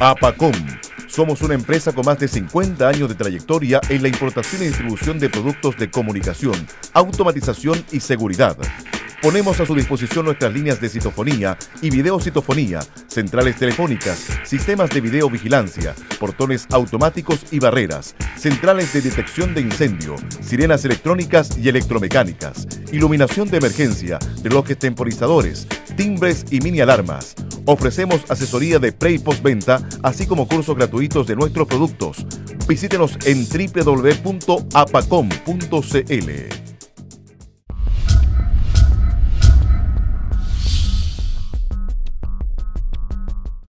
APACOM. Somos una empresa con más de 50 años de trayectoria en la importación y distribución de productos de comunicación, automatización y seguridad. Ponemos a su disposición nuestras líneas de citofonía y videocitofonía, centrales telefónicas, sistemas de videovigilancia, portones automáticos y barreras, centrales de detección de incendio, sirenas electrónicas y electromecánicas, iluminación de emergencia, relojes temporizadores, timbres y mini alarmas. Ofrecemos asesoría de pre y postventa, así como cursos gratuitos de nuestros productos. Visítenos en www.apacom.cl.